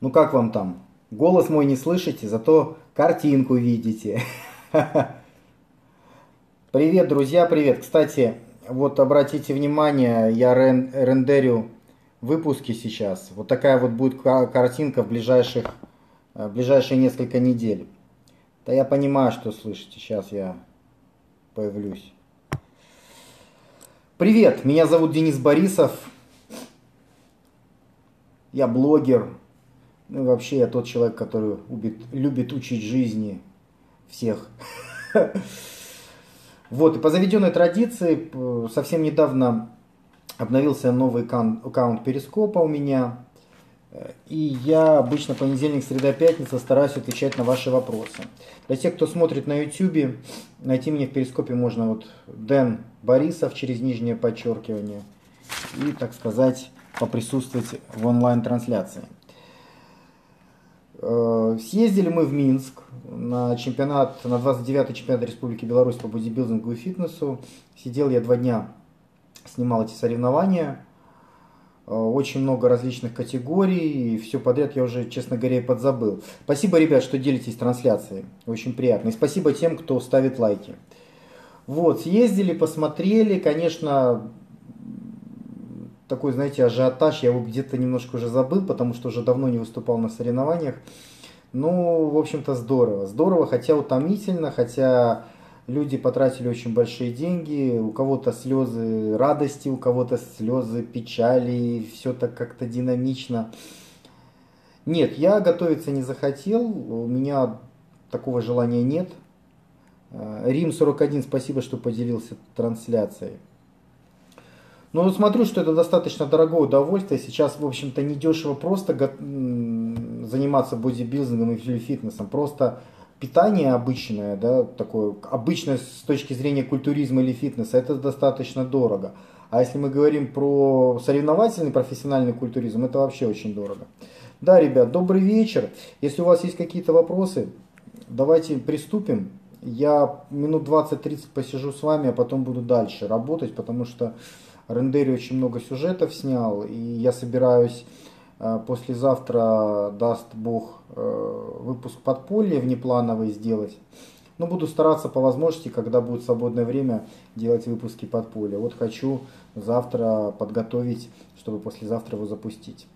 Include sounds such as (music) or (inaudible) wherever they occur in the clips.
Ну как вам там? Голос мой не слышите, зато картинку видите. (laughs) Привет, друзья, привет. Кстати, вот обратите внимание, я рен рендерю выпуски сейчас. Вот такая вот будет картинка в ближайших, в ближайшие несколько недель. Да я понимаю, что слышите. Сейчас я появлюсь. Привет, меня зовут Денис Борисов. Я блогер, ну и вообще я тот человек, который любит, любит учить жизни всех. (laughs) Вот, и по заведенной традиции, совсем недавно обновился новый аккаунт Перископа у меня. И я обычно понедельник, среда, пятница стараюсь отвечать на ваши вопросы. Для тех, кто смотрит на YouTube, найти меня в Перископе можно вот Дэн Борисов через нижнее подчеркивание. И, так сказать, поприсутствовать в онлайн-трансляции. Э, съездили мы в Минск на чемпионат, на 29-й чемпионат Республики Беларусь по бодибилдингу и фитнесу. Сидел я два дня, снимал эти соревнования. Э, очень много различных категорий, и все подряд я уже, честно говоря, и подзабыл. Спасибо, ребят, что делитесь трансляцией. Очень приятно. И спасибо тем, кто ставит лайки. Вот, съездили, посмотрели. Конечно, такой, знаете, ажиотаж, я его где-то немножко уже забыл, потому что уже давно не выступал на соревнованиях. Ну, в общем-то, здорово. Здорово, хотя утомительно, хотя люди потратили очень большие деньги, у кого-то слезы радости, у кого-то слезы печали, все так как-то динамично. Нет, я готовиться не захотел, у меня такого желания нет. Э, Рим 41, спасибо, что поделился трансляцией. Но ну, смотрю, что это достаточно дорогое удовольствие. Сейчас, в общем-то, не дешево просто заниматься бодибилдингом или фитнесом. Просто питание обычное, да, такое обычное с точки зрения культуризма или фитнеса, это достаточно дорого. А если мы говорим про соревновательный профессиональный культуризм, это вообще очень дорого. Да, ребят, добрый вечер. Если у вас есть какие-то вопросы, давайте приступим. Я минут 20-30 посижу с вами, а потом буду дальше работать, потому что Рендери очень много сюжетов снял, и я собираюсь э, послезавтра, даст Бог, э, выпуск подполья внеплановый сделать. Но буду стараться по возможности, когда будет свободное время, делать выпуски подполья. Вот хочу завтра подготовить, чтобы послезавтра его запустить.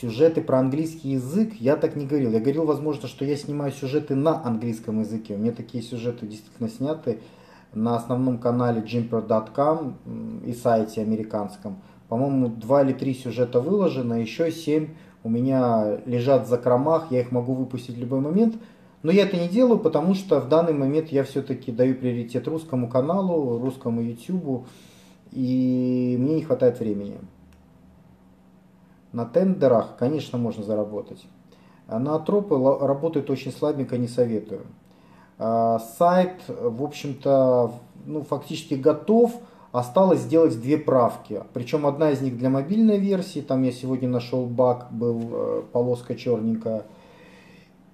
Сюжеты про английский язык я так не говорил. Я говорил, возможно, что я снимаю сюжеты на английском языке. У меня такие сюжеты действительно сняты на основном канале jimper.com и сайте американском. По-моему, два или три сюжета выложено, еще семь у меня лежат в закромах, я их могу выпустить в любой момент. Но я это не делаю, потому что в данный момент я все-таки даю приоритет русскому каналу, русскому YouTube, и мне не хватает времени. На тендерах, конечно, можно заработать. На тропы работают очень слабенько, не советую. А, сайт, в общем-то, ну, фактически готов. Осталось сделать две правки. Причем одна из них для мобильной версии. Там я сегодня нашел баг, был э, полоска черненькая.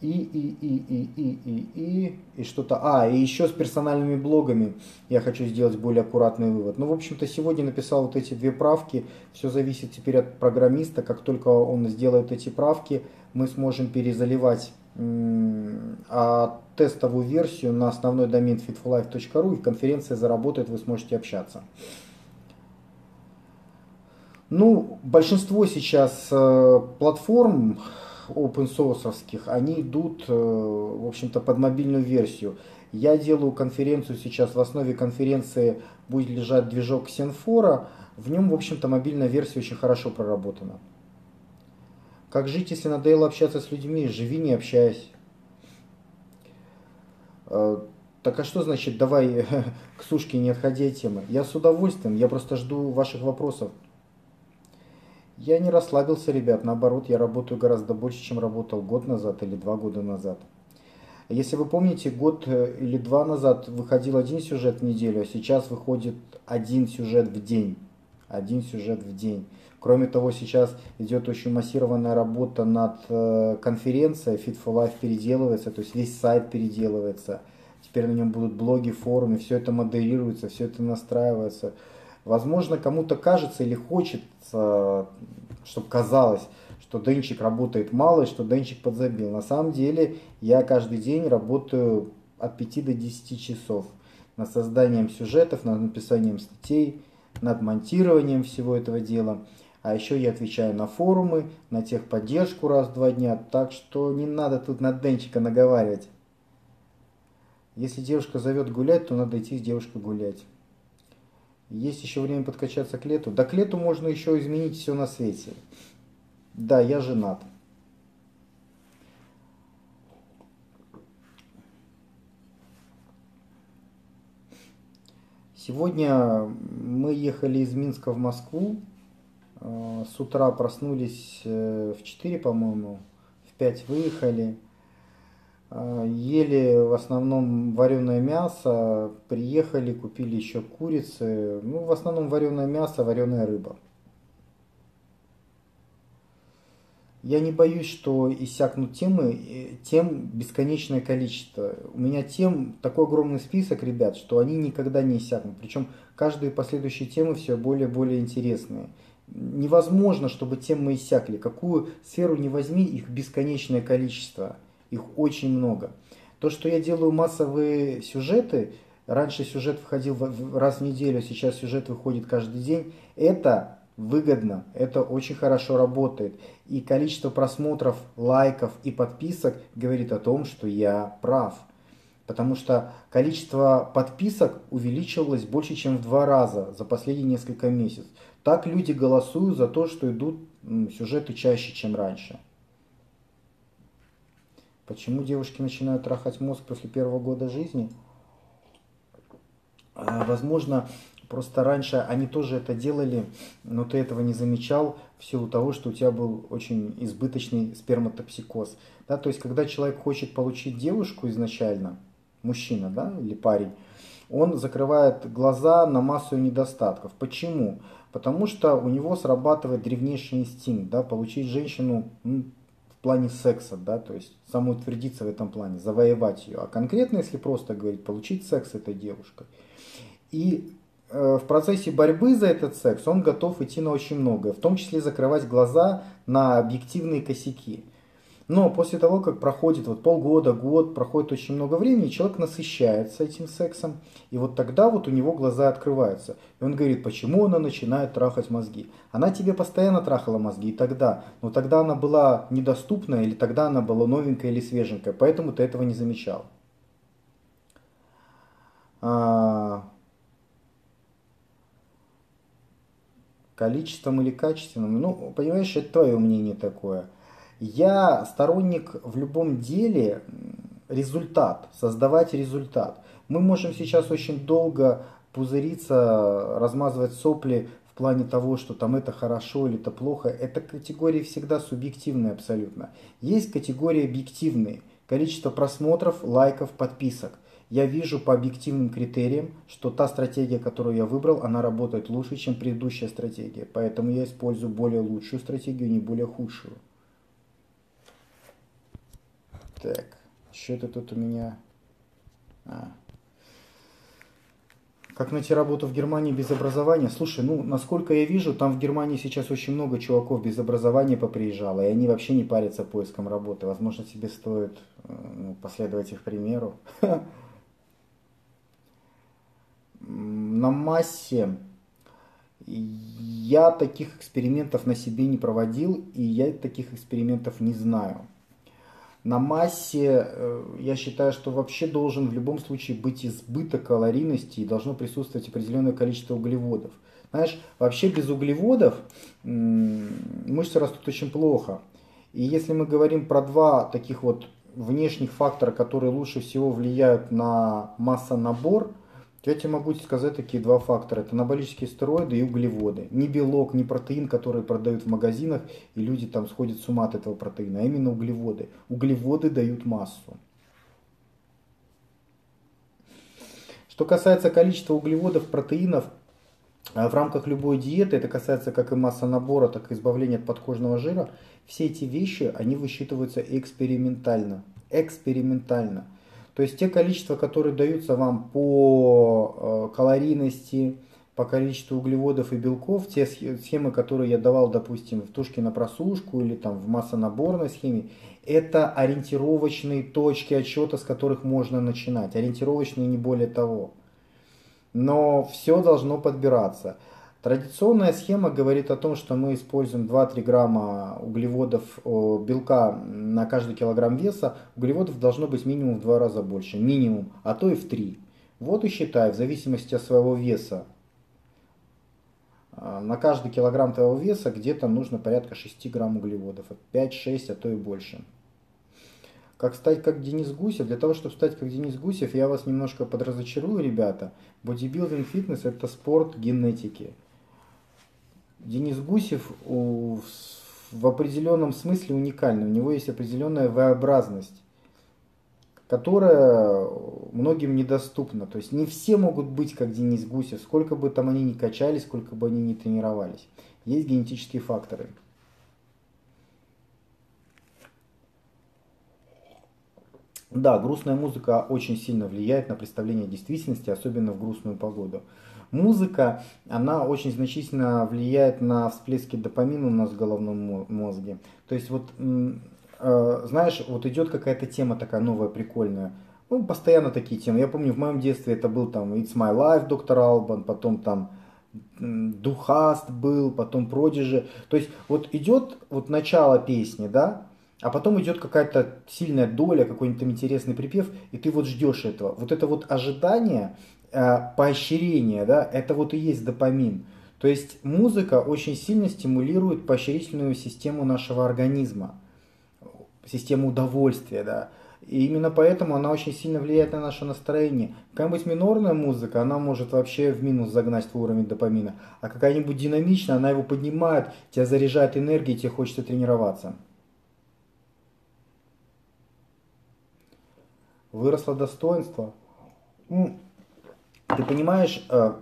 И, и, и, и, и, и, и, и что-то. А, и еще с персональными блогами я хочу сделать более аккуратный вывод. Ну, в общем-то, сегодня написал вот эти две правки. Все зависит теперь от программиста. Как только он сделает эти правки, мы сможем перезаливать а тестовую версию на основной домен fitforlife.ru и конференция заработает, вы сможете общаться. Ну, большинство сейчас э, платформ open source, они идут, э, в общем-то, под мобильную версию. Я делаю конференцию сейчас, в основе конференции будет лежать движок Xenfora, в нем, в общем-то, мобильная версия очень хорошо проработана. Как жить, если надоело общаться с людьми? Живи, не общаясь. Э, так а что значит, давай (laughs) к сушке не отходи от темы? Я с удовольствием, я просто жду ваших вопросов. Я не расслабился, ребят, наоборот, я работаю гораздо больше, чем работал год назад или два года назад. Если вы помните, год э, или два назад выходил один сюжет в неделю, а сейчас выходит один сюжет в день. Один сюжет в день. Кроме того, сейчас идет очень массированная работа над э, конференцией, Fit for Life переделывается, то есть весь сайт переделывается. Теперь на нем будут блоги, форумы, все это модерируется, все это настраивается. Возможно, кому-то кажется или хочется, чтобы казалось, что денчик работает мало и что денчик подзабил. На самом деле я каждый день работаю от 5 до 10 часов над созданием сюжетов, над написанием статей, над монтированием всего этого дела. А еще я отвечаю на форумы, на техподдержку раз в два дня, так что не надо тут на денчика наговаривать. Если девушка зовет гулять, то надо идти с девушкой гулять. Есть еще время подкачаться к лету. Да к лету можно еще изменить все на свете. Да, я женат. Сегодня мы ехали из Минска в Москву. Э, с утра проснулись э, в 4, по-моему, в 5 выехали. Э, ели в основном вареное мясо, приехали, купили еще курицы. Ну, в основном вареное мясо, вареная рыба. Я не боюсь, что иссякнут темы, тем бесконечное количество. У меня тем такой огромный список, ребят, что они никогда не иссякнут. Причем каждые последующие темы все более и более интересные. Невозможно, чтобы темы иссякли. Какую сферу не возьми, их бесконечное количество – их очень много. То, что я делаю массовые сюжеты, раньше сюжет входил раз в неделю, сейчас сюжет выходит каждый день, это выгодно, это очень хорошо работает. И количество просмотров, лайков и подписок говорит о том, что я прав. Потому что количество подписок увеличилось больше, чем в два раза за последние несколько месяцев. Так люди голосуют за то, что идут сюжеты чаще, чем раньше. Почему девушки начинают трахать мозг после первого года жизни? А, возможно, просто раньше они тоже это делали, но ты этого не замечал в силу того, что у тебя был очень избыточный сперматопсикоз. Да, то есть, когда человек хочет получить девушку изначально, мужчина да, или парень, он закрывает глаза на массу недостатков. Почему? Потому что у него срабатывает древнейший инстинкт, да, получить женщину в плане секса, да, то есть самоутвердиться в этом плане, завоевать ее. А конкретно, если просто говорить, получить секс этой девушкой. И э, в процессе борьбы за этот секс он готов идти на очень многое, в том числе закрывать глаза на объективные косяки. Но после того, как проходит вот полгода, год, проходит очень много времени, человек насыщается этим сексом, и вот тогда вот у него глаза открываются. И он говорит, почему она начинает трахать мозги. Она тебе постоянно трахала мозги и тогда, но тогда она была недоступна, или тогда она была новенькая или свеженькая, поэтому ты этого не замечал. А... Количеством или качественным, ну, понимаешь, это твое мнение такое – я сторонник в любом деле результат, создавать результат. Мы можем сейчас очень долго пузыриться, размазывать сопли в плане того, что там это хорошо или это плохо. Это категории всегда субъективные абсолютно. Есть категории объективные. Количество просмотров, лайков, подписок. Я вижу по объективным критериям, что та стратегия, которую я выбрал, она работает лучше, чем предыдущая стратегия. Поэтому я использую более лучшую стратегию, не более худшую. Так, что это тут у меня? А. Как найти работу в Германии без образования? Слушай, ну, насколько я вижу, там в Германии сейчас очень много чуваков без образования поприезжало, и они вообще не парятся поиском работы. Возможно, тебе стоит э, ну, последовать их примеру. На массе я таких экспериментов на себе не проводил, и я таких экспериментов не знаю на массе, э, я считаю, что вообще должен в любом случае быть избыток калорийности и должно присутствовать определенное количество углеводов. Знаешь, вообще без углеводов мышцы растут очень плохо. И если мы говорим про два таких вот внешних фактора, которые лучше всего влияют на массонабор, я тебе могу сказать такие два фактора. Это анаболические стероиды и углеводы. Не белок, не протеин, который продают в магазинах, и люди там сходят с ума от этого протеина, а именно углеводы. Углеводы дают массу. Что касается количества углеводов, протеинов, э, в рамках любой диеты, это касается как и масса набора, так и избавления от подкожного жира, все эти вещи, они высчитываются экспериментально. Экспериментально. То есть те количества, которые даются вам по э, калорийности, по количеству углеводов и белков, те схемы, которые я давал, допустим, в тушке на просушку или там в массонаборной схеме, это ориентировочные точки отсчета, с которых можно начинать. Ориентировочные не более того. Но все должно подбираться. Традиционная схема говорит о том, что мы используем 2-3 грамма углеводов, белка на каждый килограмм веса. Углеводов должно быть минимум в два раза больше. Минимум, а то и в три. Вот и считай, в зависимости от своего веса. А, на каждый килограмм твоего веса где-то нужно порядка 6 грамм углеводов. 5-6, а то и больше. Как стать как Денис Гусев? Для того, чтобы стать как Денис Гусев, я вас немножко подразочарую, ребята. Бодибилдинг фитнес это спорт генетики. Денис Гусев в определенном смысле уникальный. У него есть определенная V-образность, которая многим недоступна. То есть не все могут быть как Денис Гусев, сколько бы там они ни качались, сколько бы они ни тренировались. Есть генетические факторы. Да, грустная музыка очень сильно влияет на представление действительности, особенно в грустную погоду. Музыка, она очень значительно влияет на всплески допамина у нас в головном мозге. То есть вот, э, знаешь, вот идет какая-то тема такая новая, прикольная. Ну, постоянно такие темы. Я помню, в моем детстве это был там It's My Life, доктор Албан, потом там Духаст был, потом Продижи. То есть вот идет вот начало песни, да, а потом идет какая-то сильная доля, какой-нибудь там интересный припев, и ты вот ждешь этого. Вот это вот ожидание, поощрение, да, это вот и есть допамин. То есть музыка очень сильно стимулирует поощрительную систему нашего организма, систему удовольствия, да. И именно поэтому она очень сильно влияет на наше настроение. Какая-нибудь минорная музыка, она может вообще в минус загнать твой уровень допамина. А какая-нибудь динамичная, она его поднимает, тебя заряжает энергией, тебе хочется тренироваться. Выросло достоинство. Ты понимаешь, э,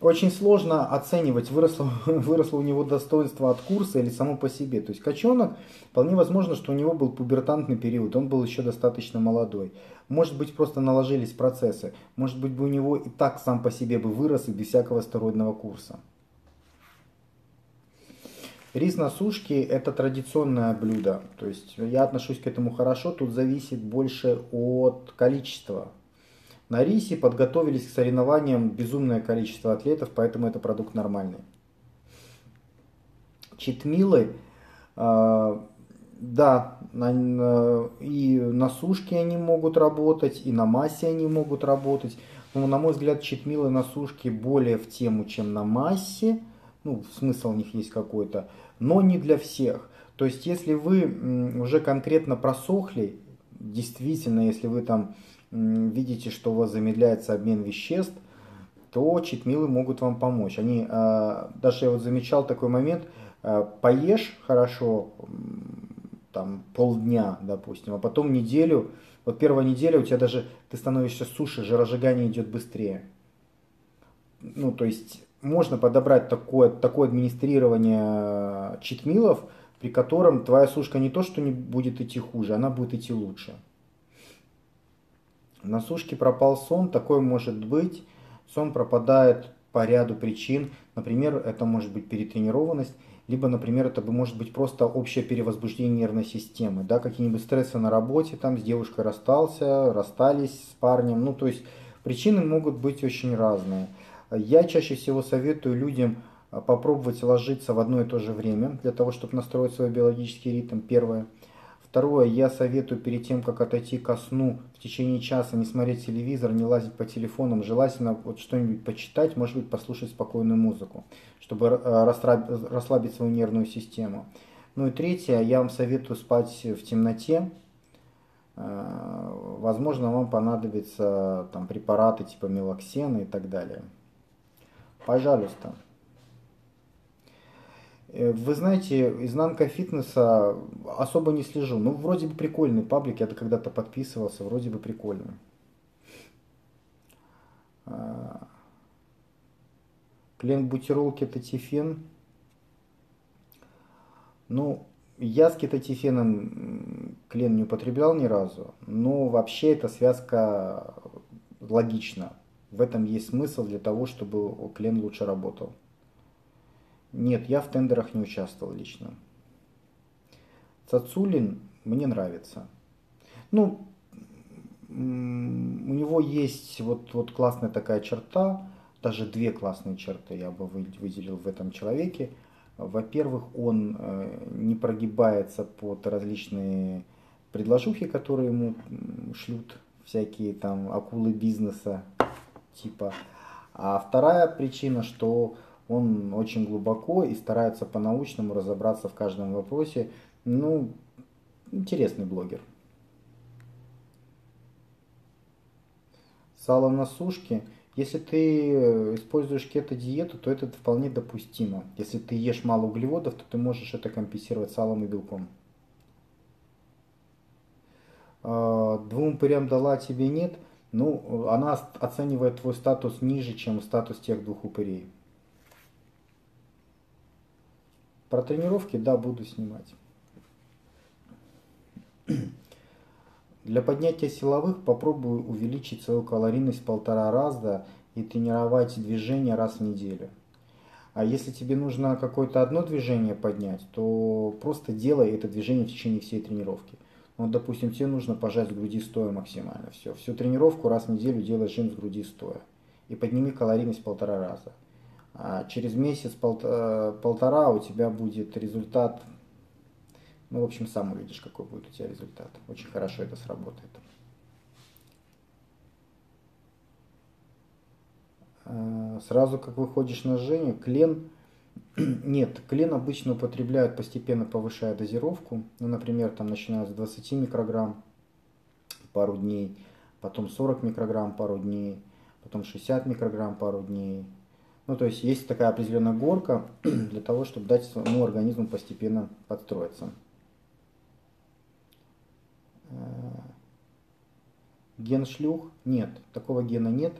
очень сложно оценивать, выросло, (laughs) выросло у него достоинство от курса или само по себе. То есть качонок, вполне возможно, что у него был пубертантный период, он был еще достаточно молодой. Может быть, просто наложились процессы. Может быть, бы у него и так сам по себе бы вырос и без всякого стероидного курса. Рис на сушке это традиционное блюдо. То есть я отношусь к этому хорошо. Тут зависит больше от количества. На рисе подготовились к соревнованиям безумное количество атлетов, поэтому это продукт нормальный. Читмилы, э, да, на, и на сушке они могут работать, и на массе они могут работать. Но, на мой взгляд, читмилы на сушке более в тему, чем на массе. Ну, смысл у них есть какой-то но не для всех. То есть, если вы уже конкретно просохли, действительно, если вы там видите, что у вас замедляется обмен веществ, то читмилы могут вам помочь. Они, а, даже я вот замечал такой момент, а, поешь хорошо, там полдня, допустим, а потом неделю, вот первая неделя у тебя даже, ты становишься суше, жиросжигание идет быстрее. Ну, то есть можно подобрать такое, такое администрирование читмилов, при котором твоя сушка не то, что не будет идти хуже, она будет идти лучше. На сушке пропал сон, такое может быть. Сон пропадает по ряду причин. Например, это может быть перетренированность, либо, например, это может быть просто общее перевозбуждение нервной системы. Да, какие-нибудь стрессы на работе, там с девушкой расстался, расстались с парнем. Ну, то есть причины могут быть очень разные. Я чаще всего советую людям а, попробовать ложиться в одно и то же время, для того, чтобы настроить свой биологический ритм, первое. Второе, я советую перед тем, как отойти ко сну, в течение часа не смотреть телевизор, не лазить по телефонам, желательно вот что-нибудь почитать, может быть, послушать спокойную музыку, чтобы а, расслабить свою нервную систему. Ну и третье, я вам советую спать в темноте. А, возможно, вам понадобятся там, препараты типа мелоксена и так далее. Пожалуйста. Э, вы знаете, изнанка фитнеса особо не слежу. Ну, вроде бы прикольный паблик, я когда-то подписывался, вроде бы прикольный. А, клен бутирол кетотифен. Ну, я с кетотифеном клен не употреблял ни разу, но вообще эта связка логична. В этом есть смысл для того, чтобы клен лучше работал. Нет, я в тендерах не участвовал лично. Цацулин мне нравится. Ну, у него есть вот, вот классная такая черта, даже две классные черты я бы выделил в этом человеке. Во-первых, он э, не прогибается под различные предложухи, которые ему шлют всякие там акулы бизнеса типа. А вторая причина, что он очень глубоко и старается по-научному разобраться в каждом вопросе. Ну, интересный блогер. Сало на сушке. Если ты используешь кето-диету, то это вполне допустимо. Если ты ешь мало углеводов, то ты можешь это компенсировать салом и белком. А, двум упырям дала, тебе нет. Ну, она оценивает твой статус ниже, чем статус тех двух упырей. Про тренировки, да, буду снимать. (clears throat) Для поднятия силовых попробую увеличить свою калорийность в полтора раза и тренировать движение раз в неделю. А если тебе нужно какое-то одно движение поднять, то просто делай это движение в течение всей тренировки. Ну, допустим, тебе нужно пожать с груди стоя максимально. Все. Всю тренировку раз в неделю делай жим с груди стоя. И подними калорийность полтора раза. А через месяц э, полтора у тебя будет результат, ну, в общем, сам увидишь, какой будет у тебя результат. Очень хорошо это сработает. А, сразу как выходишь на жжение, клен, (clears throat) нет, клен обычно употребляют постепенно повышая дозировку, ну, например, там начиная с 20 микрограмм пару дней, потом 40 микрограмм пару дней, потом 60 микрограмм пару дней, ну, то есть есть такая определенная горка (clears throat) для того, чтобы дать своему организму постепенно подстроиться. Э, ген шлюх? Нет, такого гена нет.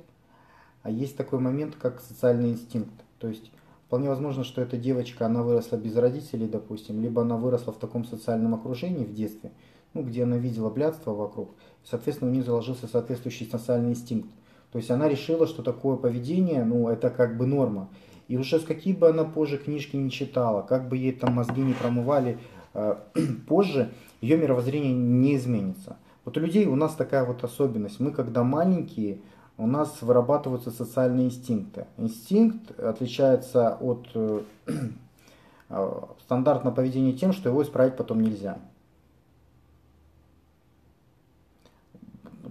А есть такой момент, как социальный инстинкт. То есть вполне возможно, что эта девочка, она выросла без родителей, допустим, либо она выросла в таком социальном окружении в детстве, ну, где она видела блядство вокруг. Соответственно, у нее заложился соответствующий социальный инстинкт. То есть она решила, что такое поведение, ну, это как бы норма. И уже с какие бы она позже книжки не читала, как бы ей там мозги не промывали э, (clears throat) позже, ее мировоззрение не изменится. Вот у людей у нас такая вот особенность. Мы, когда маленькие, у нас вырабатываются социальные инстинкты. Инстинкт отличается от э, (clears throat) стандартного поведения тем, что его исправить потом нельзя.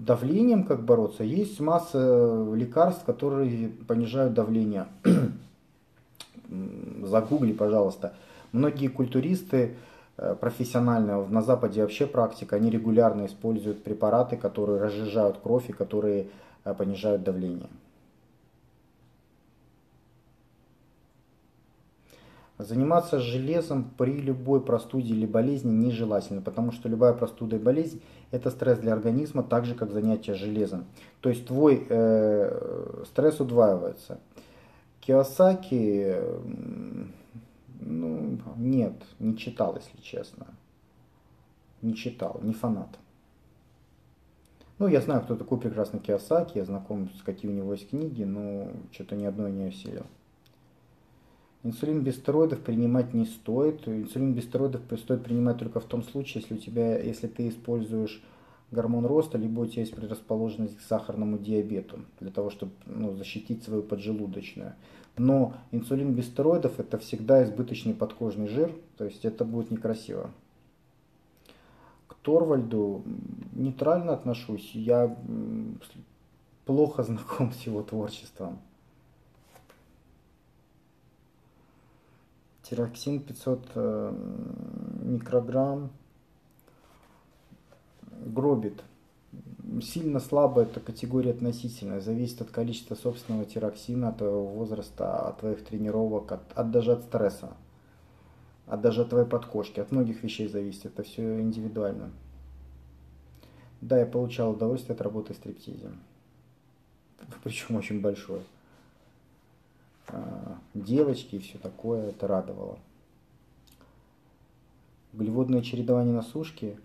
давлением как бороться? Есть масса лекарств, которые понижают давление. Загугли, пожалуйста. Многие культуристы э, профессиональные, на Западе вообще практика, они регулярно используют препараты, которые разжижают кровь и которые понижают давление. Заниматься железом при любой простуде или болезни нежелательно, потому что любая простуда и болезнь – это стресс для организма, так же, как занятие железом. То есть твой э, стресс удваивается. Киосаки, ну, нет, не читал, если честно. Не читал, не фанат. Ну, я знаю, кто такой прекрасный Киосаки, я знаком, с какие у него есть книги, но что-то ни одной не осилил. Инсулин без стероидов принимать не стоит. Инсулин без стероидов стоит принимать только в том случае, если у тебя, если ты используешь гормон роста, либо у тебя есть предрасположенность к сахарному диабету, для того, чтобы ну, защитить свою поджелудочную. Но инсулин без стероидов это всегда избыточный подкожный жир, то есть это будет некрасиво. Торвальду нейтрально отношусь, я плохо (laughs) знаком с его творчеством. тироксин 500 э, микрограмм гробит. Сильно слабо это категория относительная, зависит от количества собственного тироксина, от твоего возраста, от твоих тренировок, от, от даже от стресса, от даже от твоей подкошки, от многих вещей зависит, это все индивидуально. Да, я получал удовольствие от работы в стриптизе, (laughs) причем очень большое. А, девочки и все такое, это радовало. Углеводное чередование на сушке.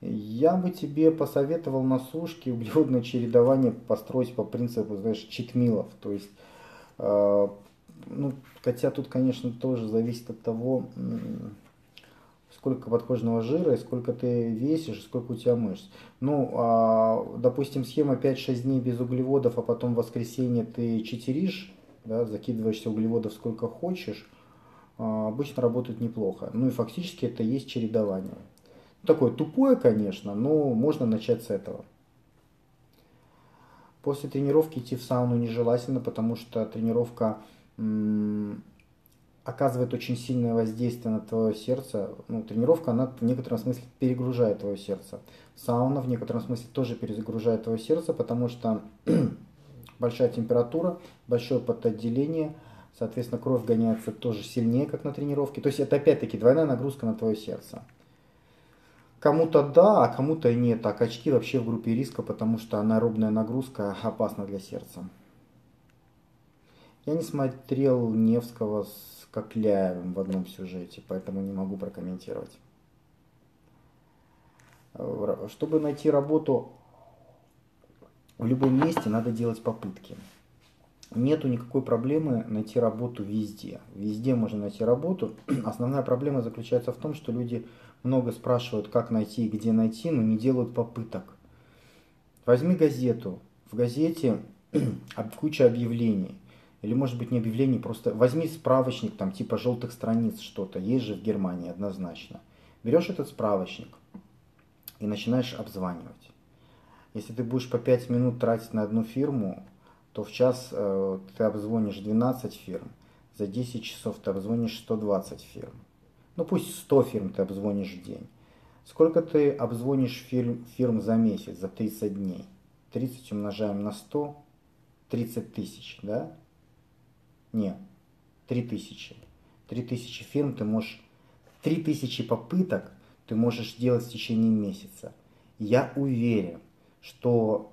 Я бы тебе посоветовал на сушке углеводное чередование построить по принципу, знаешь, читмилов. То есть, э, ну, хотя тут, конечно, тоже зависит от того, сколько подкожного жира, и сколько ты весишь, сколько у тебя мышц. Ну, а, допустим, схема 5-6 дней без углеводов, а потом в воскресенье ты читеришь, да, закидываешься углеводов сколько хочешь, а, обычно работает неплохо. Ну и фактически это есть чередование. Такое тупое, конечно, но можно начать с этого. После тренировки идти в сауну нежелательно, потому что тренировка оказывает очень сильное воздействие на твое сердце. Ну, тренировка, она в некотором смысле перегружает твое сердце. Сауна в некотором смысле тоже перегружает твое сердце, потому что (clears throat) большая температура, большое потоотделение, соответственно, кровь гоняется тоже сильнее, как на тренировке. То есть это опять-таки двойная нагрузка на твое сердце. Кому-то да, а кому-то нет. А качки вообще в группе риска, потому что анаэробная нагрузка опасна для сердца. Я не смотрел Невского с Кокляевым в одном сюжете, поэтому не могу прокомментировать. Чтобы найти работу в любом месте, надо делать попытки. Нету никакой проблемы найти работу везде. Везде можно найти работу. (clears throat) Основная проблема заключается в том, что люди много спрашивают, как найти и где найти, но не делают попыток. Возьми газету. В газете (clears throat) куча объявлений. Или может быть не объявлений, просто возьми справочник, там типа желтых страниц что-то. Есть же в Германии однозначно. Берешь этот справочник и начинаешь обзванивать. Если ты будешь по 5 минут тратить на одну фирму, то в час э, ты обзвонишь 12 фирм, за 10 часов ты обзвонишь 120 фирм. Ну пусть 100 фирм ты обзвонишь в день. Сколько ты обзвонишь фирм, фирм за месяц, за 30 дней? 30 умножаем на 100, 30 тысяч, да? Нет, 3 тысячи. 3 тысячи фирм ты можешь, 3 тысячи попыток ты можешь делать в течение месяца. Я уверен, что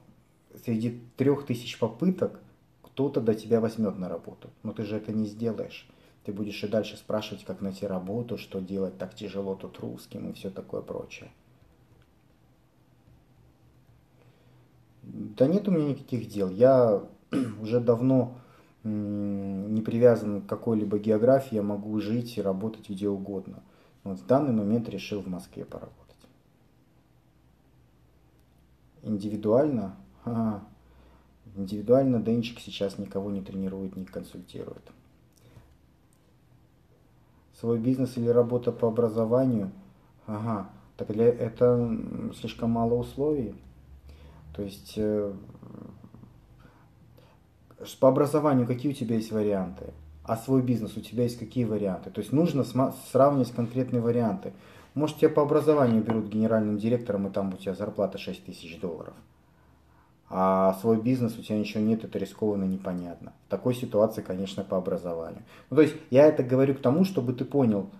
среди трех тысяч попыток кто-то до тебя возьмет на работу. Но ты же это не сделаешь. Ты будешь и дальше спрашивать, как найти работу, что делать так тяжело тут русским и все такое прочее. Да нет у меня никаких дел. Я (clears throat) уже давно не привязан к какой-либо географии, я могу жить и работать где угодно. Вот в данный момент решил в Москве поработать. Индивидуально? Ага. Индивидуально Денчик сейчас никого не тренирует, не консультирует. Свой бизнес или работа по образованию? Ага, так для это слишком мало условий. То есть э, по образованию какие у тебя есть варианты? А свой бизнес у тебя есть какие варианты? То есть нужно сравнивать конкретные варианты. Может, тебя по образованию берут генеральным директором, и там у тебя зарплата 6 тысяч долларов. А свой бизнес у тебя ничего нет, это рискованно, непонятно. В такой ситуации, конечно, по образованию. Ну, то есть я это говорю к тому, чтобы ты понял,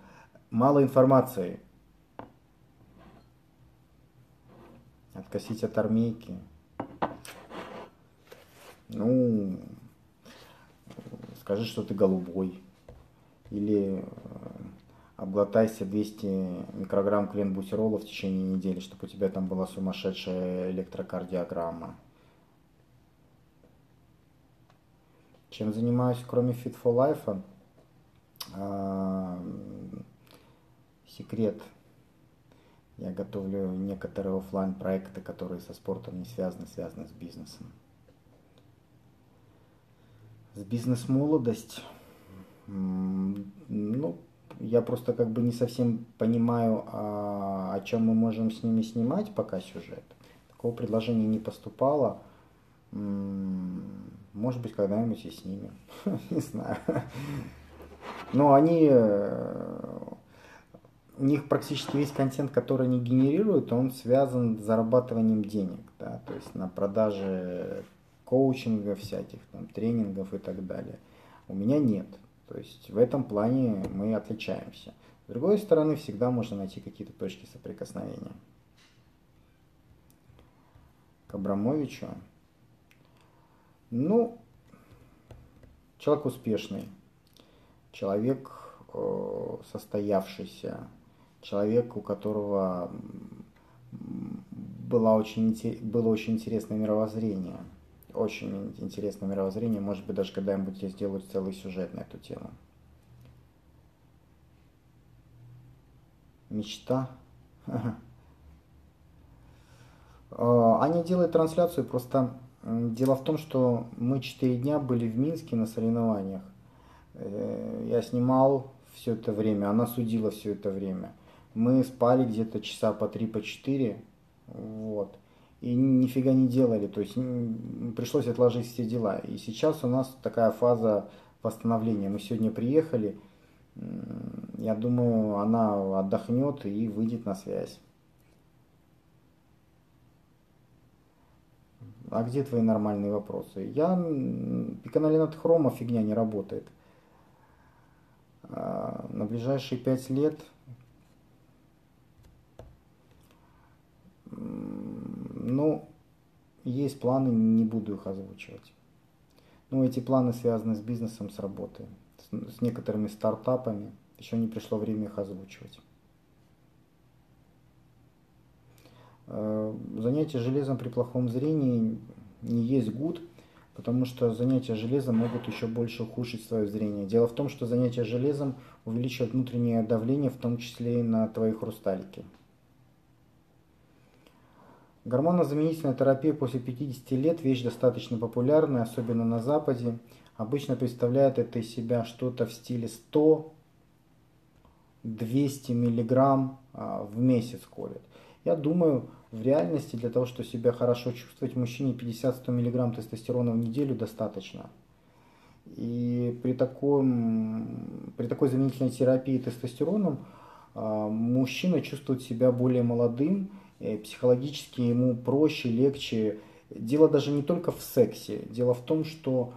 мало информации. Откосить от армейки. Ну, скажи, что ты голубой. Или э, обглотайся 200 микрограмм клен-бутирола в течение недели, чтобы у тебя там была сумасшедшая электрокардиограмма. Чем занимаюсь, кроме Fit for Life? А, секрет. Я готовлю некоторые офлайн проекты, которые со спортом не связаны, связаны с бизнесом с бизнес-молодость, ну, я просто как бы не совсем понимаю, а, о чем мы можем с ними снимать пока сюжет. Такого предложения не поступало. Может быть, когда-нибудь и снимем. (laughs) Не знаю. Но они... Э, у них практически весь контент, который они генерируют, он связан с зарабатыванием денег. Да? То есть на продаже коучинга всяких, там, тренингов и так далее. У меня нет. То есть в этом плане мы отличаемся. С другой стороны, всегда можно найти какие-то точки соприкосновения. К Абрамовичу. Ну, человек успешный, человек э, состоявшийся, человек, у которого было очень, было очень интересное мировоззрение. Очень интересное мировоззрение. Может быть, даже когда-нибудь я сделаю целый сюжет на эту тему. Мечта. (laughs) А, Аня делает трансляцию, просто дело в том, что мы четыре дня были в Минске на соревнованиях. Э, я снимал все это время, она судила все это время. Мы спали где-то часа по три, по четыре, вот. И нифига не делали, то есть пришлось отложить все дела. И сейчас у нас такая фаза восстановления. Мы сегодня приехали, я думаю, она отдохнет и выйдет на связь. А где твои нормальные вопросы? Я... Пиканалинат хрома фигня не работает. А, на ближайшие пять лет ну, есть планы, не буду их озвучивать. Ну, эти планы связаны с бизнесом, с работой, с, с некоторыми стартапами. Еще не пришло время их озвучивать. Э, занятие железом при плохом зрении не есть гуд, потому что занятия железом могут еще больше ухудшить свое зрение. Дело в том, что занятия железом увеличивают внутреннее давление, в том числе и на твои хрусталики. Гормонозаменительная терапия после 50 лет – вещь достаточно популярная, особенно на Западе. Обычно представляет это из себя что-то в стиле 100-200 мг а, в месяц колят. Я думаю, в реальности для того, чтобы себя хорошо чувствовать, мужчине 50-100 мг тестостерона в неделю достаточно. И при, таком, при такой заменительной терапии тестостероном а, мужчина чувствует себя более молодым, психологически ему проще, легче. Дело даже не только в сексе. Дело в том, что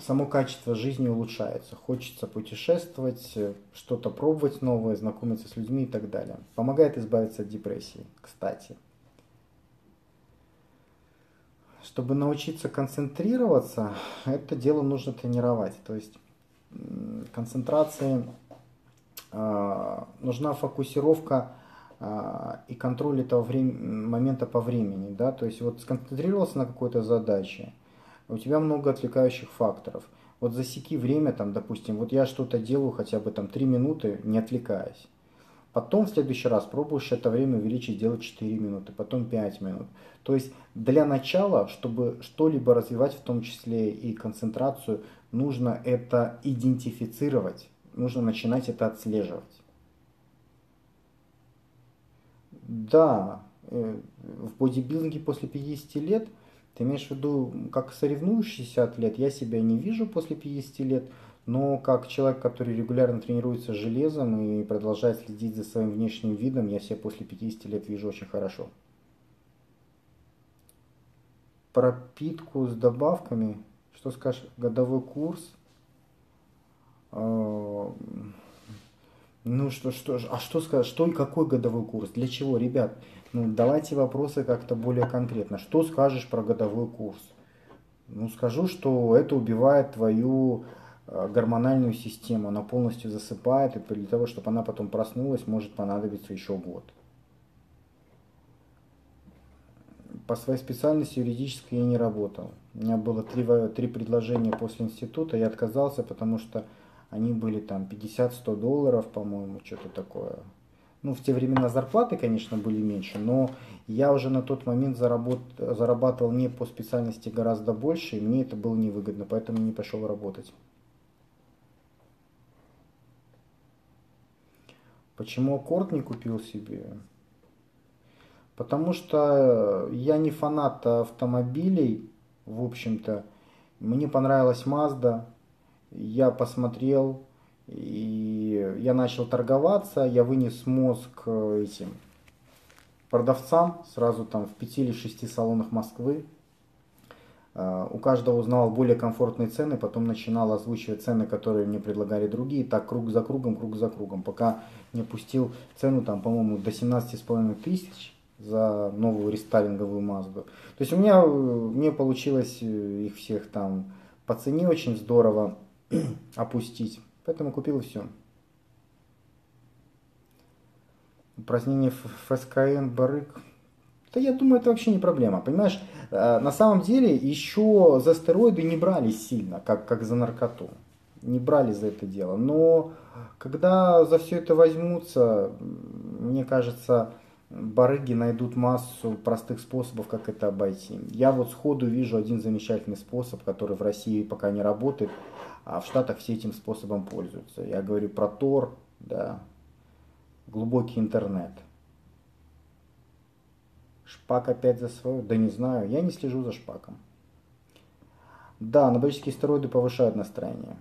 само качество жизни улучшается. Хочется путешествовать, э, что-то пробовать новое, знакомиться с людьми и так далее. Помогает избавиться от депрессии, кстати. Чтобы научиться концентрироваться, это дело нужно тренировать. То есть концентрации э, нужна фокусировка и контроль этого времени, момента по времени, да, то есть вот сконцентрировался на какой-то задаче, у тебя много отвлекающих факторов. Вот засеки время, там, допустим, вот я что-то делаю хотя бы там 3 минуты, не отвлекаясь. Потом в следующий раз пробуешь это время увеличить, делать 4 минуты, потом 5 минут. То есть для начала, чтобы что-либо развивать, в том числе и концентрацию, нужно это идентифицировать, нужно начинать это отслеживать. Да, э, в бодибилдинге после 50 лет, ты имеешь в виду, как соревнующийся атлет, я себя не вижу после 50 лет, но как человек, который регулярно тренируется железом и продолжает следить за своим внешним видом, я себя после 50 лет вижу очень хорошо. Пропитку с добавками, что скажешь, годовой курс, э, ну что, что, а что сказать, что и какой годовой курс? Для чего, ребят? Ну давайте вопросы как-то более конкретно. Что скажешь про годовой курс? Ну скажу, что это убивает твою э, гормональную систему, она полностью засыпает, и для того, чтобы она потом проснулась, может понадобиться еще год. По своей специальности юридической я не работал. У меня было три, три предложения после института, я отказался, потому что они были там 50-100 долларов, по-моему, что-то такое. Ну, в те времена зарплаты, конечно, были меньше, но я уже на тот момент заработ... зарабатывал не по специальности гораздо больше, и мне это было невыгодно, поэтому не пошел работать. Почему аккорд не купил себе? Потому что я не фанат автомобилей, в общем-то. Мне понравилась Mazda, я посмотрел, и я начал торговаться, я вынес мозг э, этим продавцам, сразу там в пяти или шести салонах Москвы. Э, у каждого узнавал более комфортные цены, потом начинал озвучивать цены, которые мне предлагали другие, так круг за кругом, круг за кругом, пока не пустил цену там, по-моему, до 17,5 тысяч за новую рестайлинговую Мазду. То есть у меня, э, мне получилось их всех там по цене очень здорово (clears throat) опустить. Поэтому купил все. Упразднение ФСКН Барык. Да я думаю, это вообще не проблема. Понимаешь, э, на самом деле еще за стероиды не брали сильно, как, как за наркоту. Не брали за это дело. Но когда за все это возьмутся, мне кажется, барыги найдут массу простых способов, как это обойти. Я вот сходу вижу один замечательный способ, который в России пока не работает, а в Штатах все этим способом пользуются. Я говорю про Тор, да, глубокий интернет. Шпак опять за свое? Да не знаю, я не слежу за шпаком. Да, анаболические стероиды повышают настроение.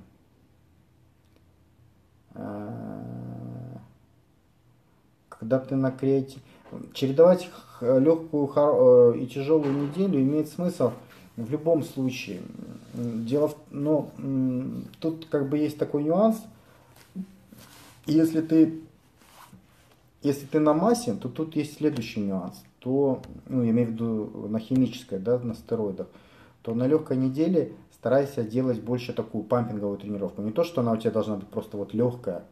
Когда ты на креатив... Чередовать легкую э, и тяжелую неделю имеет смысл в любом случае. Дело в... Но тут как бы есть такой нюанс. Если ты, если ты на массе, то тут есть следующий нюанс. То, ну, я имею в виду на химической, да, на стероидах, то на легкой неделе старайся делать больше такую пампинговую тренировку. Не то, что она у тебя должна быть просто вот легкая,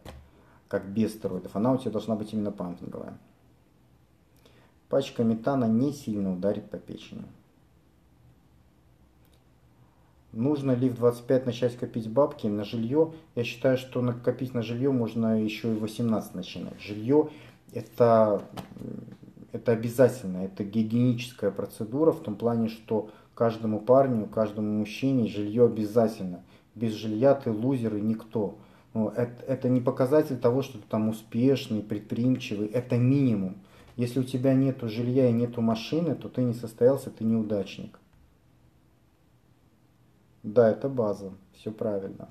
как без стероидов, она у тебя должна быть именно пампинговая. Пачка метана не сильно ударит по печени. Нужно ли в 25 начать копить бабки на жилье? Я считаю, что накопить на жилье можно еще и в 18 начинать. Жилье это, это обязательно, это гигиеническая процедура в том плане, что каждому парню, каждому мужчине жилье обязательно. Без жилья ты лузер и никто. Но это, это не показатель того, что ты там успешный, предприимчивый, это минимум. Если у тебя нет жилья и нету машины, то ты не состоялся, ты неудачник. Да, это база, все правильно.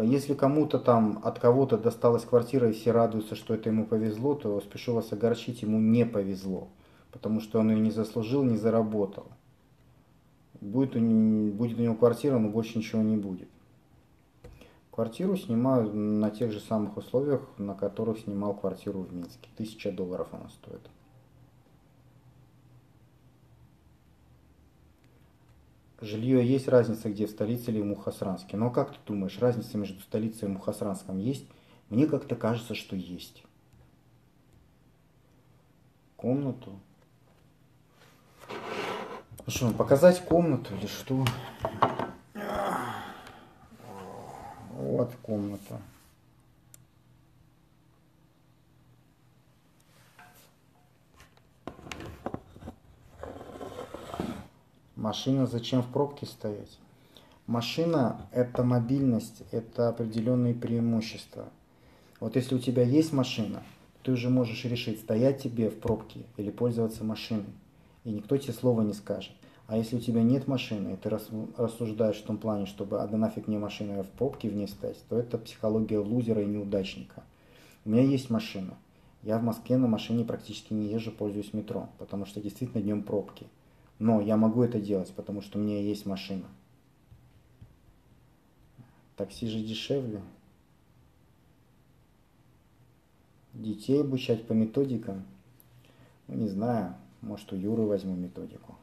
Если кому-то там от кого-то досталась квартира и все радуются, что это ему повезло, то спешу вас огорчить, ему не повезло, потому что он ее не заслужил, не заработал. Будет у, него, будет у него квартира, но больше ничего не будет. Квартиру снимаю на тех же самых условиях, на которых снимал квартиру в Минске. Тысяча долларов она стоит. Жилье есть разница, где в столице или в Мухасранске. Но как ты думаешь, разница между столицей и Мухасранском есть? Мне как-то кажется, что есть. Комнату. Ну что, показать комнату или что? Вот комната. Машина зачем в пробке стоять? Машина – это мобильность, это определенные преимущества. Вот если у тебя есть машина, ты уже можешь решить, стоять тебе в пробке или пользоваться машиной. И никто тебе слова не скажет. А если у тебя нет машины, и ты рассуждаешь в том плане, чтобы а да нафиг мне машина, в пробке в ней стоять, то это психология лузера и неудачника. У меня есть машина. Я в Москве на машине практически не езжу, пользуюсь метро, потому что действительно днем пробки. Но я могу это делать, потому что у меня есть машина. Такси же дешевле. Детей обучать по методикам. Ну, не знаю, может у Юры возьму методику.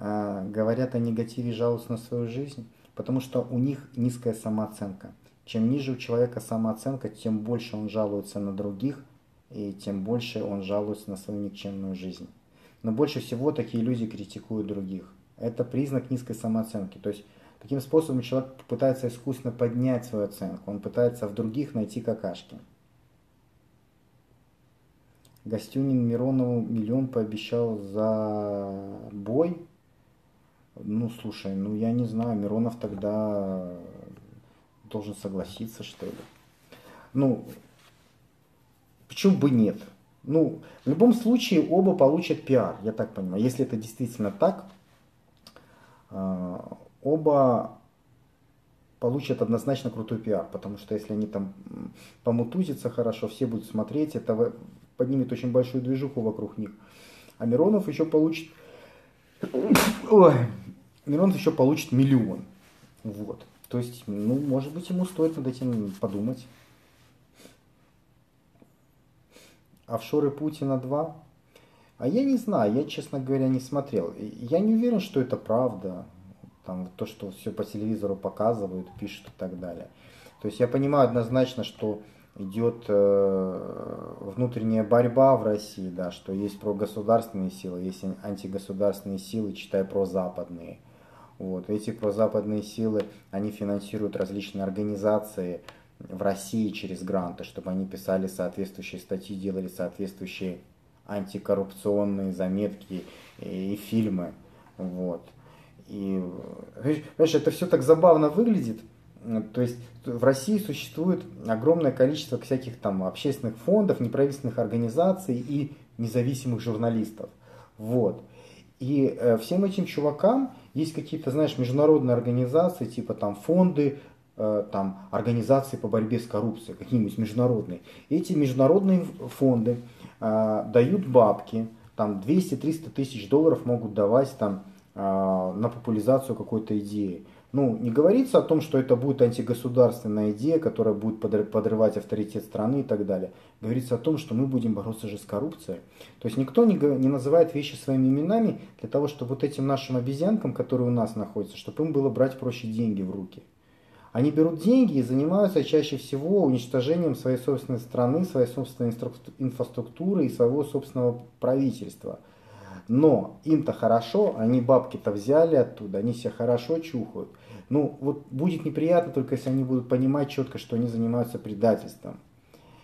А, говорят о негативе, жалуются на свою жизнь, потому что у них низкая самооценка. Чем ниже у человека самооценка, тем больше он жалуется на других, и тем больше он жалуется на свою никчемную жизнь. Но больше всего такие люди критикуют других. Это признак низкой самооценки. То есть таким способом человек пытается искусственно поднять свою оценку. Он пытается в других найти какашки. Гостюнин Миронову миллион пообещал за бой. Ну, слушай, ну я не знаю, Миронов тогда должен согласиться, что ли. Ну, почему бы нет? Ну, в любом случае оба получат пиар, я так понимаю. Если это действительно так, а, оба получат однозначно крутой пиар, потому что если они там помутузятся хорошо, все будут смотреть, это поднимет очень большую движуху вокруг них. А Миронов еще получит... Ой, Миронов еще получит миллион. Вот. То есть, ну, может быть, ему стоит над этим подумать. Офшоры Путина 2? А я не знаю, я, честно говоря, не смотрел. Я не уверен, что это правда. Там, то, что все по телевизору показывают, пишут и так далее. То есть я понимаю однозначно, что идет э, внутренняя борьба в России, да, что есть прогосударственные силы, есть антигосударственные силы, читай прозападные. Вот. Эти прозападные силы, они финансируют различные организации в России через гранты, чтобы они писали соответствующие статьи, делали соответствующие антикоррупционные заметки и, фильмы. Вот. И, знаешь, это все так забавно выглядит. То есть в России существует огромное количество всяких там общественных фондов, неправительственных организаций и независимых журналистов. Вот. И э, всем этим чувакам есть какие-то, знаешь, международные организации, типа там фонды, э, там организации по борьбе с коррупцией, какие-нибудь международные. Эти международные фонды э, дают бабки, там 200-300 тысяч долларов могут давать там на популяризацию какой-то идеи. Ну, не говорится о том, что это будет антигосударственная идея, которая будет подрывать авторитет страны и так далее. Говорится о том, что мы будем бороться же с коррупцией. То есть никто не, не называет вещи своими именами для того, чтобы вот этим нашим обезьянкам, которые у нас находятся, чтобы им было брать проще деньги в руки. Они берут деньги и занимаются чаще всего уничтожением своей собственной страны, своей собственной инфраструктуры и своего собственного правительства – но им-то хорошо, они бабки-то взяли оттуда, они себя хорошо чухают. Ну, вот будет неприятно только если они будут понимать четко, что они занимаются предательством.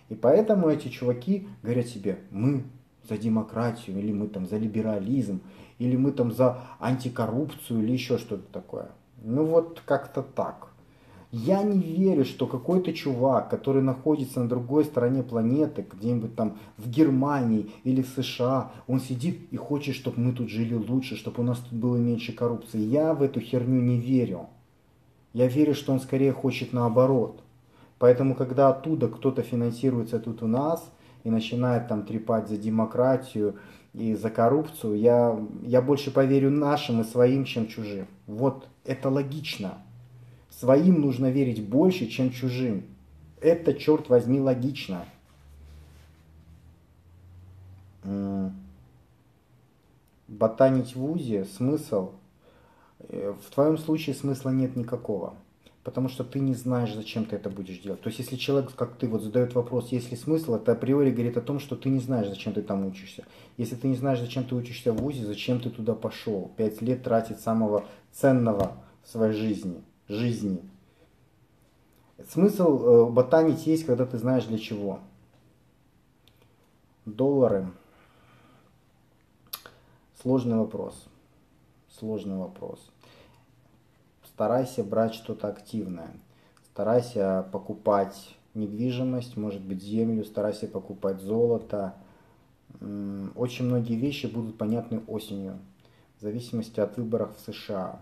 И поэтому эти чуваки говорят себе, мы за демократию, или мы там за либерализм, или мы там за антикоррупцию, или еще что-то такое. Ну вот как-то так. Я не верю, что какой-то чувак, который находится на другой стороне планеты, где-нибудь там в Германии или в США, он сидит и хочет, чтобы мы тут жили лучше, чтобы у нас тут было меньше коррупции. Я в эту херню не верю. Я верю, что он скорее хочет наоборот. Поэтому, когда оттуда кто-то финансируется тут у нас и начинает там трепать за демократию и за коррупцию, я, я больше поверю нашим и своим, чем чужим. Вот это логично. Своим нужно верить больше, чем чужим. Это, черт возьми, логично. Ботанить в УЗИ смысл? Э, в твоем случае смысла нет никакого. Потому что ты не знаешь, зачем ты это будешь делать. То есть, если человек, как ты, вот задает вопрос, есть ли смысл, это априори говорит о том, что ты не знаешь, зачем ты там учишься. Если ты не знаешь, зачем ты учишься в ВУЗе, зачем ты туда пошел? Пять лет тратить самого ценного в своей жизни – жизни. Смысл э, ботанить есть, когда ты знаешь для чего. Доллары. Сложный вопрос. Сложный вопрос. Старайся брать что-то активное. Старайся покупать недвижимость, может быть землю, старайся покупать золото. Очень многие вещи будут понятны осенью, в зависимости от выборов в США.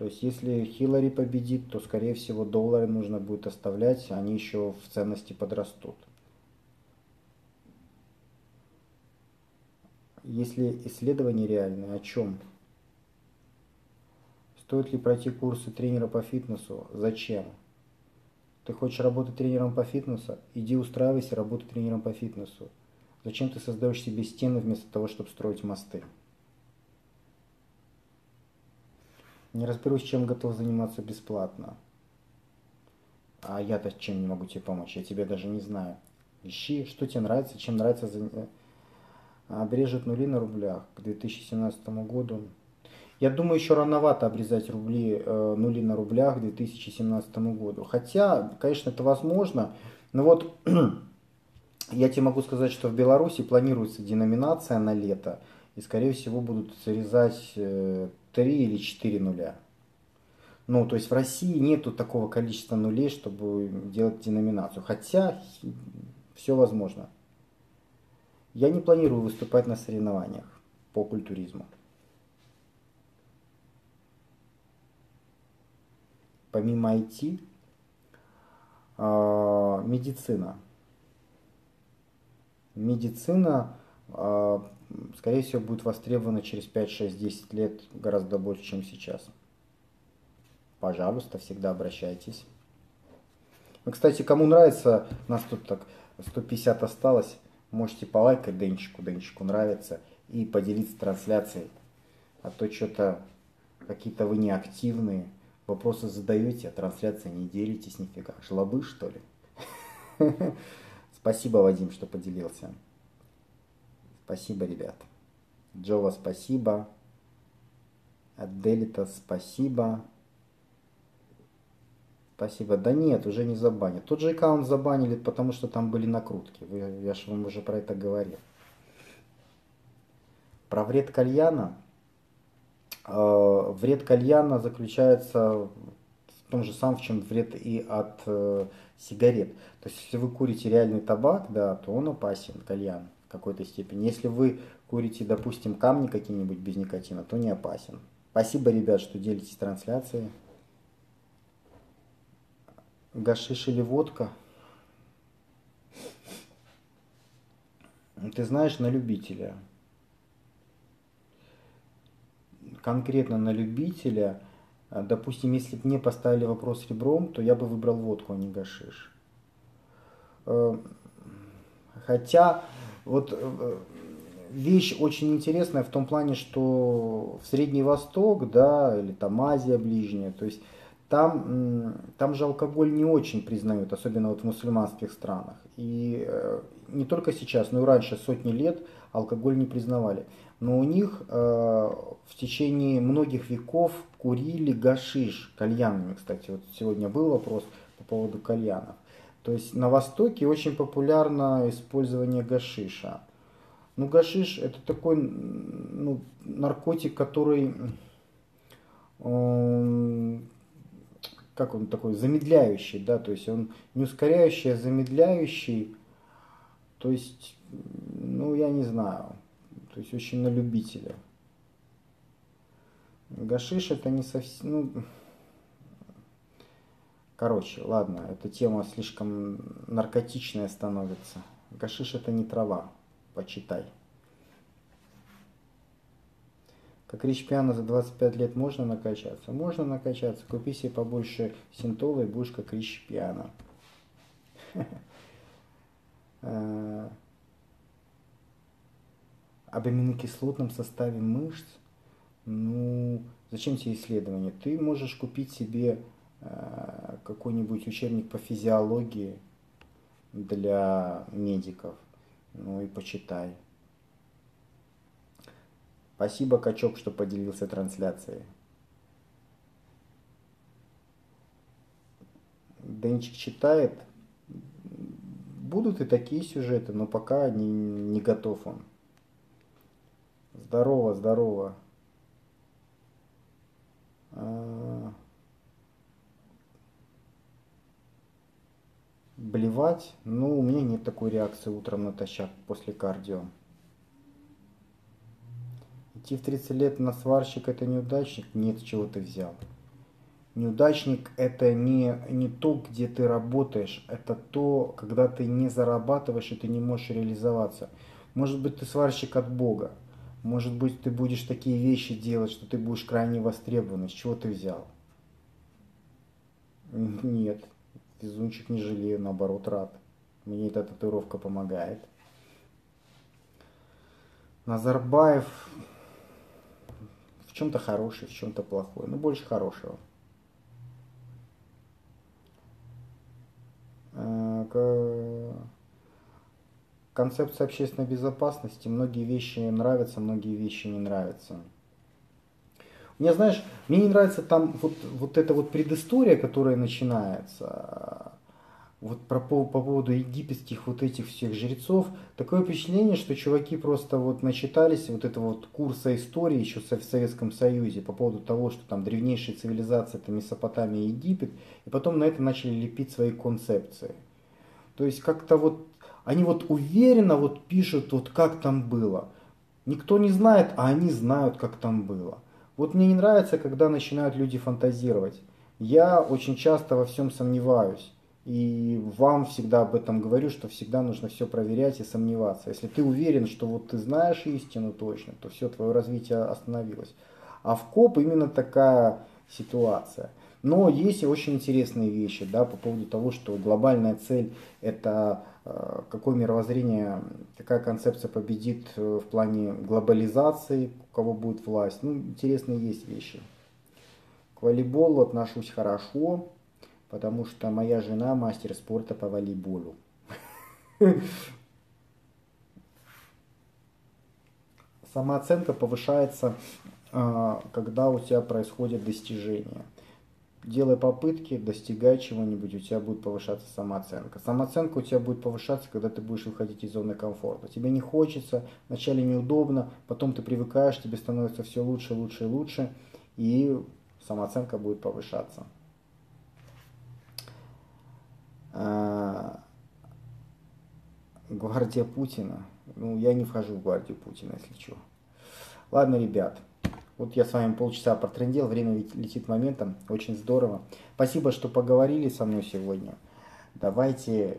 То есть если Хиллари победит, то скорее всего доллары нужно будет оставлять, они еще в ценности подрастут. Если исследования реальные, о чем? Стоит ли пройти курсы тренера по фитнесу? Зачем? Ты хочешь работать тренером по фитнесу? Иди устраивайся, работай тренером по фитнесу. Зачем ты создаешь себе стены вместо того, чтобы строить мосты? Не разберусь, чем готов заниматься бесплатно. А я-то чем не могу тебе помочь? Я тебя даже не знаю. Ищи, что тебе нравится, чем нравится. Обрежет нули на рублях к 2017 году. Я думаю, еще рановато обрезать рубли, э, нули на рублях к 2017 году. Хотя, конечно, это возможно. Но вот (clears throat) я тебе могу сказать, что в Беларуси планируется деноминация на лето. И, скорее всего, будут срезать э, 3 или 4 нуля. Ну, то есть в России нету такого количества нулей, чтобы делать деноминацию. Хотя все возможно. Я не планирую выступать на соревнованиях по культуризму. Помимо IT, а, медицина. Медицина а, скорее всего, будет востребовано через 5, 6, 10 лет гораздо больше, чем сейчас. Пожалуйста, всегда обращайтесь. Ну, кстати, кому нравится, у нас тут так 150 осталось, можете полайкать Денчику, Денчику нравится, и поделиться трансляцией. А то что-то какие-то вы неактивные, вопросы задаете, а трансляции не делитесь нифига. Жлобы, что ли? (laughs) Спасибо, Вадим, что поделился. Спасибо, ребят. Джова, спасибо. Аделита, спасибо. Спасибо. Да нет, уже не забанят. Тот же аккаунт забанили, потому что там были накрутки. Я же вам уже про это говорил. Про вред кальяна. Э, вред кальяна заключается в том же самом, в чем вред и от э, сигарет. То есть, если вы курите реальный табак, да, то он опасен, кальян, какой-то степени. Если вы курите, допустим, камни какие-нибудь без никотина, то не опасен. Спасибо, ребят, что делитесь трансляцией. Гашиш или водка? Ты знаешь, на любителя. Конкретно на любителя, допустим, если бы мне поставили вопрос ребром, то я бы выбрал водку, а не гашиш. Э, хотя, вот э, вещь очень интересная в том плане, что в Средний Восток, да, или там Азия ближняя, то есть там, там же алкоголь не очень признают, особенно вот в мусульманских странах. И э, не только сейчас, но и раньше, сотни лет, алкоголь не признавали. Но у них э, в течение многих веков курили гашиш кальянами, кстати. Вот сегодня был вопрос по поводу кальянов. То есть на Востоке очень популярно использование гашиша. Ну, гашиш это такой ну, наркотик, который как он такой, замедляющий, да, то есть он не ускоряющий, а замедляющий, то есть, ну, я не знаю, то есть очень на любителя. Гашиш это не совсем, ну, короче, ладно, эта тема слишком наркотичная становится. Гашиш это не трава, почитай. Как речь пиано за 25 лет можно накачаться? Можно накачаться. Купи себе побольше синтола и будешь как речь пиано. (laughs) Об аминокислотном составе мышц, ну, зачем тебе исследования? Ты можешь купить себе какой-нибудь учебник по физиологии для медиков, ну и почитай. Спасибо, Качок, что поделился трансляцией. Денчик читает. Будут и такие сюжеты, но пока не, не готов он. Здорово, здорово. А... Блевать? Ну, у меня нет такой реакции утром натощак после кардио. Идти в 30 лет на сварщик это неудачник? Нет, с чего ты взял. Неудачник это не, не то, где ты работаешь, это то, когда ты не зарабатываешь и ты не можешь реализоваться. Может быть, ты сварщик от Бога. Может быть, ты будешь такие вещи делать, что ты будешь крайне востребован. С чего ты взял? Нет, везунчик не жалею, наоборот рад. Мне эта татуировка помогает. Назарбаев в чем-то хороший, в чем-то плохой, но больше хорошего. Э, концепция общественной безопасности. Многие вещи нравятся, многие вещи не нравятся. Мне, знаешь, мне не нравится там вот, вот эта вот предыстория, которая начинается вот про, по, по поводу египетских вот этих всех жрецов, такое впечатление, что чуваки просто вот начитались вот этого вот курса истории еще в Советском Союзе по поводу того, что там древнейшая цивилизация это Месопотамия и Египет, и потом на это начали лепить свои концепции. То есть как-то вот они вот уверенно вот пишут вот как там было. Никто не знает, а они знают, как там было. Вот мне не нравится, когда начинают люди фантазировать. Я очень часто во всем сомневаюсь. И вам всегда об этом говорю, что всегда нужно все проверять и сомневаться. Если ты уверен, что вот ты знаешь истину точно, то все, твое развитие остановилось. А в КОП именно такая ситуация. Но есть и очень интересные вещи да, по поводу того, что глобальная цель это э, какое мировоззрение, какая концепция победит э, в плане глобализации, у кого будет власть. Ну, интересные есть вещи. К волейболу отношусь хорошо потому что моя жена мастер спорта по волейболу. (laughs) Самооценка повышается, а, когда у тебя происходит достижение. Делай попытки, достигай чего-нибудь, у тебя будет повышаться самооценка. Самооценка у тебя будет повышаться, когда ты будешь выходить из зоны комфорта. Тебе не хочется, вначале неудобно, потом ты привыкаешь, тебе становится все лучше, лучше и лучше, и самооценка будет повышаться. А, гвардия Путина. Ну, я не вхожу в гвардию Путина, если что. Ладно, ребят. Вот я с вами полчаса протрендел, время летит моментом, очень здорово. Спасибо, что поговорили со мной сегодня. Давайте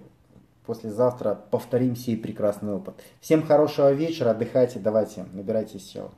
послезавтра повторим сей прекрасный опыт. Всем хорошего вечера, отдыхайте, давайте, набирайтесь сил.